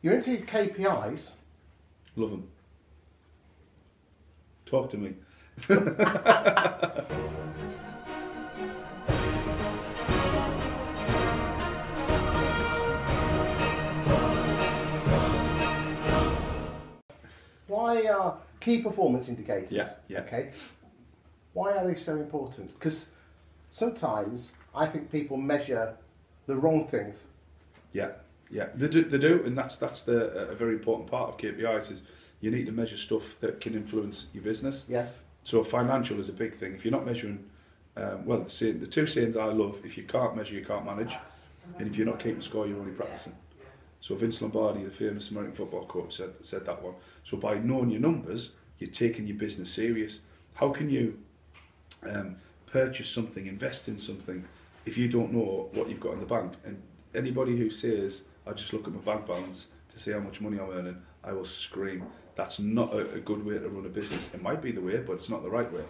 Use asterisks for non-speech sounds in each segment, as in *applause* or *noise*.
You're into these KPIs. Love them. Talk to me. *laughs* Why are key performance indicators? Yeah, yeah. Okay. Why are they so important? Because sometimes I think people measure the wrong things. Yeah, yeah, they do, they do, and that's that's the a very important part of KPIs is you need to measure stuff that can influence your business. Yes. So financial is a big thing. If you're not measuring, um, well, the, saying, the two sayings I love: if you can't measure, you can't manage, and if you're not keeping score, you're only practicing. So Vince Lombardi, the famous American football coach, said said that one. So by knowing your numbers, you're taking your business serious. How can you um, purchase something, invest in something, if you don't know what you've got in the bank? And anybody who says, "I just look at my bank balance to see how much money I'm earning," I will scream. That's not a, a good way to run a business. It might be the way, but it's not the right way.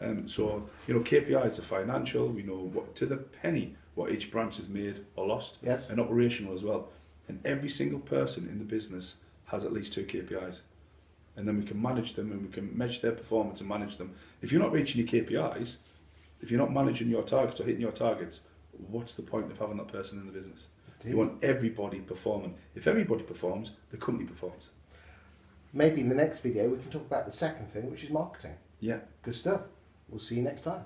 Um, so you know, KPIs are financial. We know what to the penny what each branch has made or lost, Yes. and operational as well. And every single person in the business has at least two KPIs. And then we can manage them and we can measure their performance and manage them. If you're not reaching your KPIs, if you're not managing your targets or hitting your targets, what's the point of having that person in the business? You want everybody performing. If everybody performs, the company performs. Maybe in the next video we can talk about the second thing, which is marketing. Yeah. Good stuff. We'll see you next time.